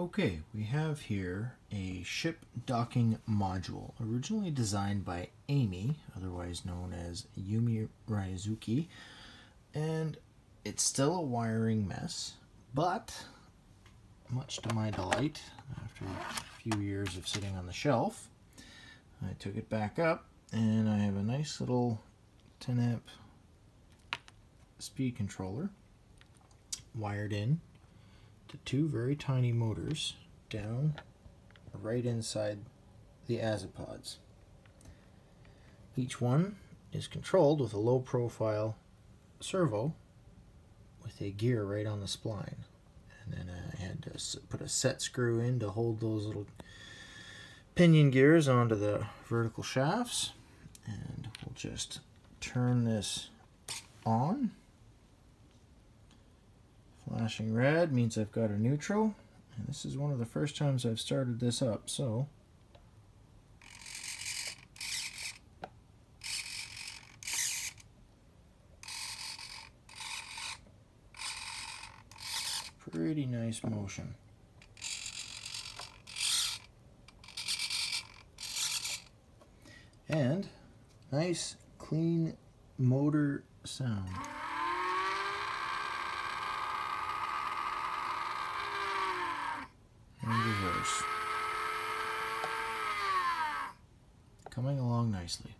Okay, we have here a ship docking module, originally designed by Amy, otherwise known as Yumi Raizuki, and it's still a wiring mess, but much to my delight, after a few years of sitting on the shelf, I took it back up and I have a nice little 10 amp speed controller wired in to two very tiny motors down right inside the azipods. Each one is controlled with a low profile servo with a gear right on the spline. And then I had to put a set screw in to hold those little pinion gears onto the vertical shafts. And we'll just turn this on. Flashing red means I've got a neutral. And this is one of the first times I've started this up, so pretty nice motion. And nice clean motor sound. Coming along nicely.